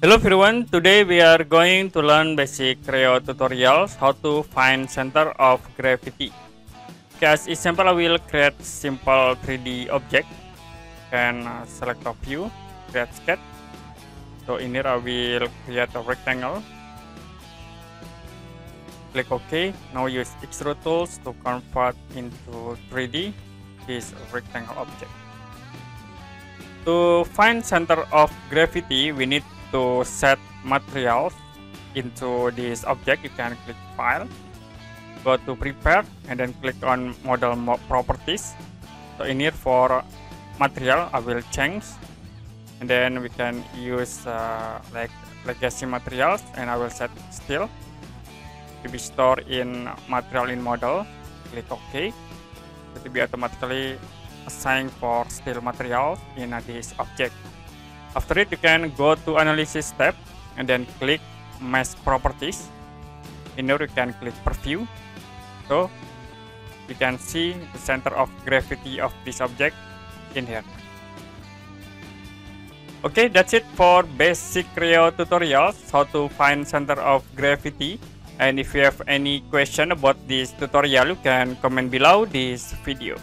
Hello everyone, today we are going to learn basic Creo tutorials how to find center of gravity. As example I will create simple 3D object and uh, select a view, create sketch. So in here I will create a rectangle. Click OK. Now use extrude tools to convert into 3D this rectangle object. To find center of gravity, we need to set materials into this object you can click file go to prepare and then click on model mo properties. So in here for material I will change and then we can use uh, like legacy materials and I will set steel to be stored in material in model click OK. It will be automatically assigned for steel materials in this object after it, you can go to analysis tab and then click mesh properties. In here, you can click preview. So you can see the center of gravity of this object in here. Okay, that's it for basic Creo tutorials, how to find center of gravity. And if you have any question about this tutorial, you can comment below this video.